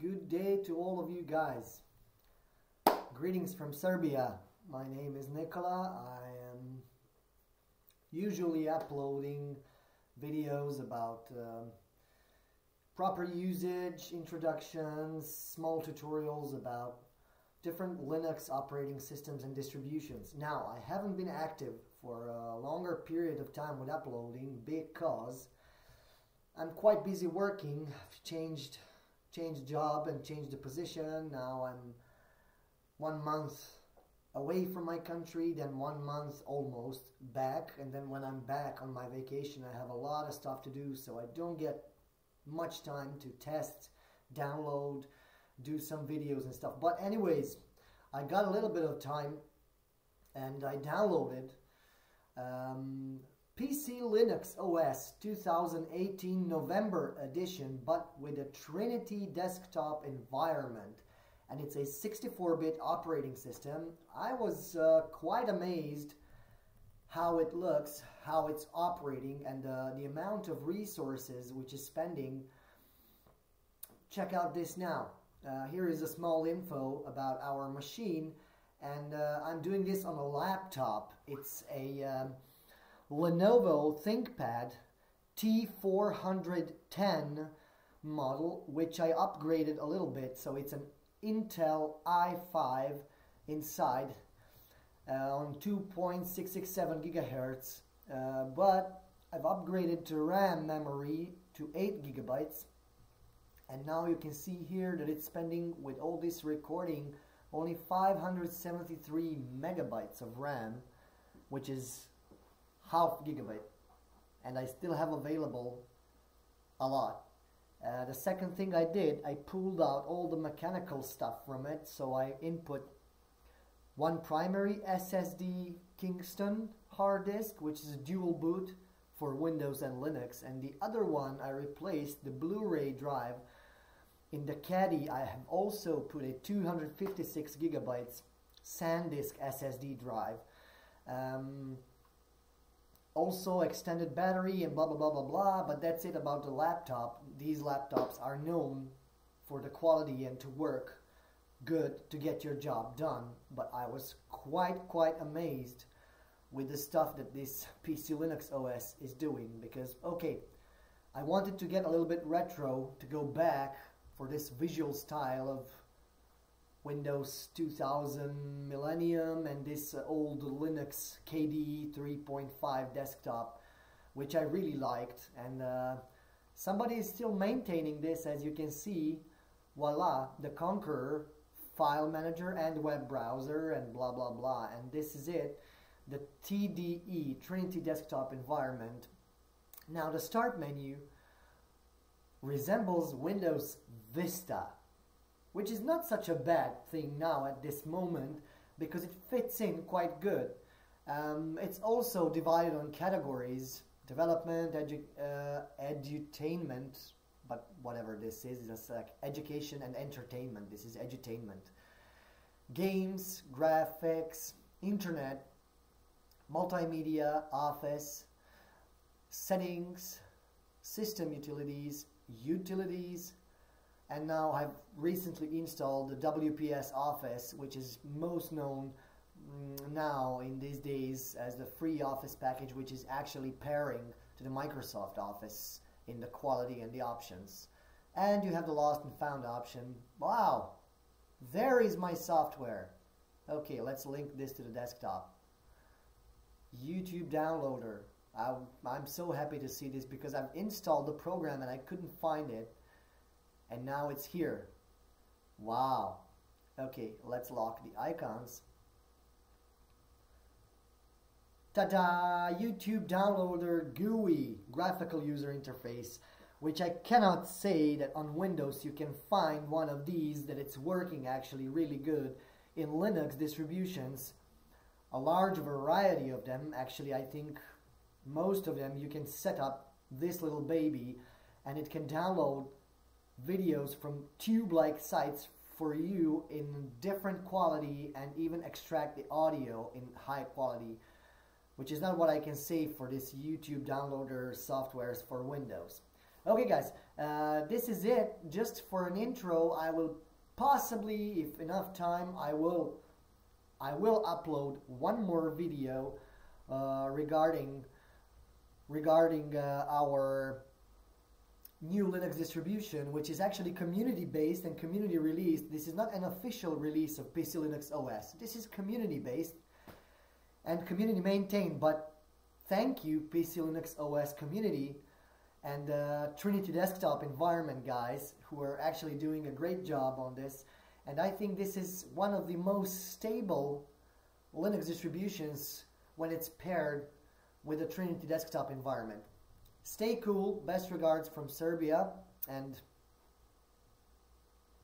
Good day to all of you guys. Greetings from Serbia. My name is Nikola. I am usually uploading videos about um, proper usage, introductions, small tutorials about different Linux operating systems and distributions. Now, I haven't been active for a longer period of time with uploading because I'm quite busy working. I've changed changed job and changed the position. Now I'm one month away from my country, then one month almost back, and then when I'm back on my vacation, I have a lot of stuff to do, so I don't get much time to test, download, do some videos and stuff. But anyways, I got a little bit of time, and I downloaded um, PC Linux OS 2018 November edition, but with a Trinity desktop environment and it's a 64-bit operating system. I was uh, quite amazed how it looks, how it's operating, and uh, the amount of resources which is spending. Check out this now. Uh, here is a small info about our machine, and uh, I'm doing this on a laptop. It's a um, Lenovo ThinkPad T410 model, which I upgraded a little bit, so it's an Intel i5 inside uh, on 2.667 gigahertz uh, but I've upgraded to RAM memory to 8 gigabytes and now you can see here that it's spending with all this recording only 573 megabytes of RAM which is half gigabyte and I still have available a lot uh, the second thing I did, I pulled out all the mechanical stuff from it. So I input one primary SSD Kingston hard disk, which is a dual boot for Windows and Linux. And the other one, I replaced the Blu-ray drive. In the caddy, I have also put a 256 gigabytes SanDisk SSD drive. Um, also extended battery and blah blah blah blah blah but that's it about the laptop. These laptops are known for the quality and to work good to get your job done. But I was quite quite amazed with the stuff that this PC Linux OS is doing because okay I wanted to get a little bit retro to go back for this visual style of Windows 2000 Millennium and this uh, old Linux KDE 3.5 desktop, which I really liked. And uh, somebody is still maintaining this, as you can see. Voila, the Konqueror file manager and web browser and blah blah blah. And this is it, the TDE, Trinity Desktop Environment. Now the start menu resembles Windows Vista which is not such a bad thing now at this moment because it fits in quite good. Um, it's also divided on categories development, edu uh, edutainment, but whatever this is, it's like education and entertainment. This is edutainment. Games, graphics, internet, multimedia, office, settings, system utilities, utilities, and now I've recently installed the WPS Office, which is most known mm, now in these days as the free Office package, which is actually pairing to the Microsoft Office in the quality and the options. And you have the lost and found option. Wow, there is my software. Okay, let's link this to the desktop. YouTube downloader. I, I'm so happy to see this because I've installed the program and I couldn't find it and now it's here. Wow. Okay, let's lock the icons. Ta-da! YouTube Downloader GUI, Graphical User Interface, which I cannot say that on Windows you can find one of these that it's working actually really good. In Linux distributions, a large variety of them, actually I think most of them, you can set up this little baby and it can download videos from tube-like sites for you in different quality and even extract the audio in high quality which is not what I can say for this YouTube downloader softwares for Windows. Okay guys, Uh, this is it. Just for an intro, I will possibly, if enough time, I will, I will upload one more video uh, regarding regarding uh, our new Linux distribution, which is actually community based and community released. This is not an official release of PC Linux OS. This is community based and community maintained. But thank you, PC Linux OS community and uh, Trinity Desktop environment guys who are actually doing a great job on this. And I think this is one of the most stable Linux distributions when it's paired with a Trinity Desktop environment. Stay cool. Best regards from Serbia and